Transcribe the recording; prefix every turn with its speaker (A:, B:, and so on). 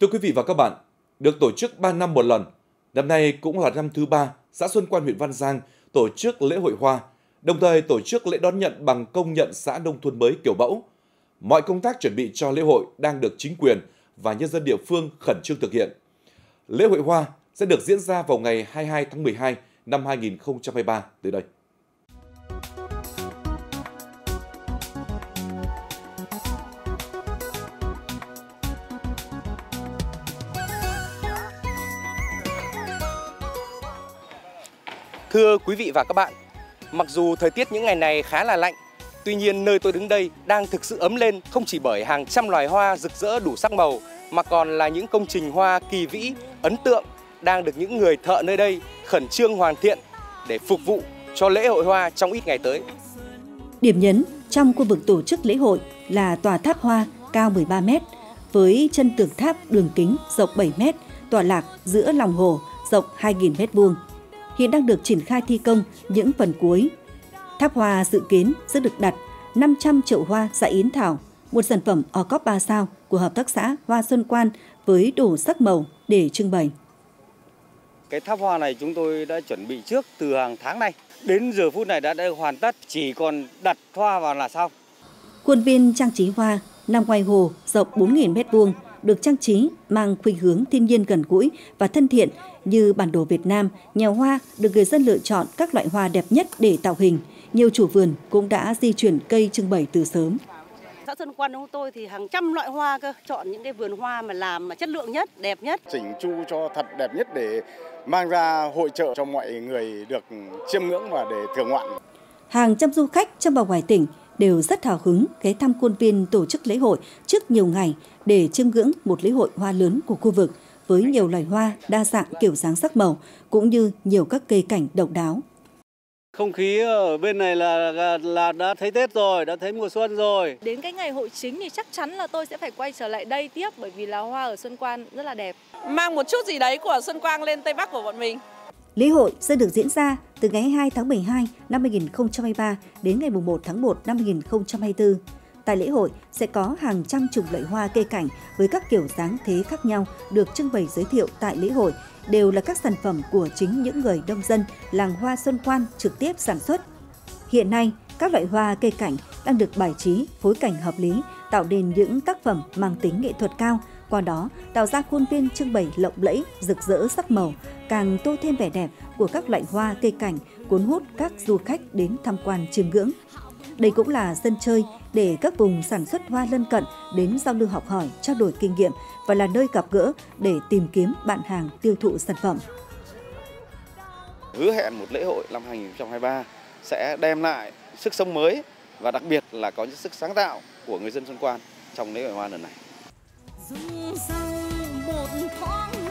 A: Thưa quý vị và các bạn, được tổ chức 3 năm một lần, năm nay cũng là năm thứ ba xã Xuân Quan huyện Văn Giang tổ chức lễ hội hoa, đồng thời tổ chức lễ đón nhận bằng công nhận xã nông thôn mới kiểu mẫu. Mọi công tác chuẩn bị cho lễ hội đang được chính quyền và nhân dân địa phương khẩn trương thực hiện. Lễ hội hoa sẽ được diễn ra vào ngày 22 tháng 12 năm 2023 tới đây.
B: Thưa quý vị và các bạn, mặc dù thời tiết những ngày này khá là lạnh, tuy nhiên nơi tôi đứng đây đang thực sự ấm lên không chỉ bởi hàng trăm loài hoa rực rỡ đủ sắc màu mà còn là những công trình hoa kỳ vĩ, ấn tượng đang được những người thợ nơi đây khẩn trương hoàn thiện để phục vụ cho lễ hội hoa trong ít ngày tới.
C: Điểm nhấn trong khu vực tổ chức lễ hội là tòa tháp hoa cao 13 m với chân tường tháp đường kính rộng 7 m, tọa lạc giữa lòng hồ rộng 2.000 m vuông hiện đang được triển khai thi công những phần cuối. Tháp hoa dự kiến sẽ được đặt 500 triệu hoa dạ yến thảo, một sản phẩm o cóp 3 sao của Hợp tác xã Hoa Xuân Quan với đủ sắc màu để trưng bày.
D: Cái tháp hoa này chúng tôi đã chuẩn bị trước từ hàng tháng nay. Đến giờ phút này đã, đã hoàn tất, chỉ còn đặt hoa vào là xong.
C: Khuôn viên trang trí hoa nằm ngoài hồ rộng 4.000 m2 được trang trí mang khuynh hướng thiên nhiên gần gũi và thân thiện như bản đồ Việt Nam, nhà hoa được người dân lựa chọn các loại hoa đẹp nhất để tạo hình. Nhiều chủ vườn cũng đã di chuyển cây trưng bày từ sớm.
E: Xã Xuân Quan của tôi thì hàng trăm loại hoa cơ, chọn những cái vườn hoa mà làm mà chất lượng nhất, đẹp nhất.
F: Chỉnh chu cho thật đẹp nhất để mang ra hội trợ cho mọi người được chiêm ngưỡng và để thưởng ngoạn.
C: Hàng trăm du khách trong và ngoài tỉnh đều rất hào hứng ghé thăm khuôn viên tổ chức lễ hội trước nhiều ngày để chiêm ngưỡng một lễ hội hoa lớn của khu vực với nhiều loài hoa đa dạng kiểu dáng sắc màu cũng như nhiều các cây cảnh độc đáo.
D: Không khí ở bên này là là đã thấy Tết rồi, đã thấy mùa xuân rồi.
G: Đến cái ngày hội chính thì chắc chắn là tôi sẽ phải quay trở lại đây tiếp bởi vì là hoa ở Xuân Quan rất là đẹp.
H: Mang một chút gì đấy của Xuân Quang lên Tây Bắc của bọn mình.
C: Lễ hội sẽ được diễn ra từ ngày 2 tháng 12 năm 2023 đến ngày 1 tháng 1 năm 2024. Tại lễ hội sẽ có hàng trăm chủng loại hoa cây cảnh với các kiểu dáng thế khác nhau được trưng bày giới thiệu tại lễ hội, đều là các sản phẩm của chính những người nông dân làng hoa Xuân Quan trực tiếp sản xuất. Hiện nay, các loại hoa cây cảnh đang được bài trí, phối cảnh hợp lý, tạo nên những tác phẩm mang tính nghệ thuật cao, qua đó tạo ra khuôn viên trưng bày lộng lẫy, rực rỡ sắc màu, càng tô thêm vẻ đẹp của các loại hoa cây cảnh cuốn hút các du khách đến tham quan chiêm ngưỡng. Đây cũng là sân chơi để các vùng sản xuất hoa lân cận đến giao lưu học hỏi, trao đổi kinh nghiệm và là nơi gặp gỡ để tìm kiếm bạn hàng tiêu thụ sản phẩm.
F: Hứa hẹn một lễ hội năm 2023 sẽ đem lại sức sống mới và đặc biệt là có những sức sáng tạo của người dân Xuân Quan trong lễ hội hoa lần này. Dung một thoáng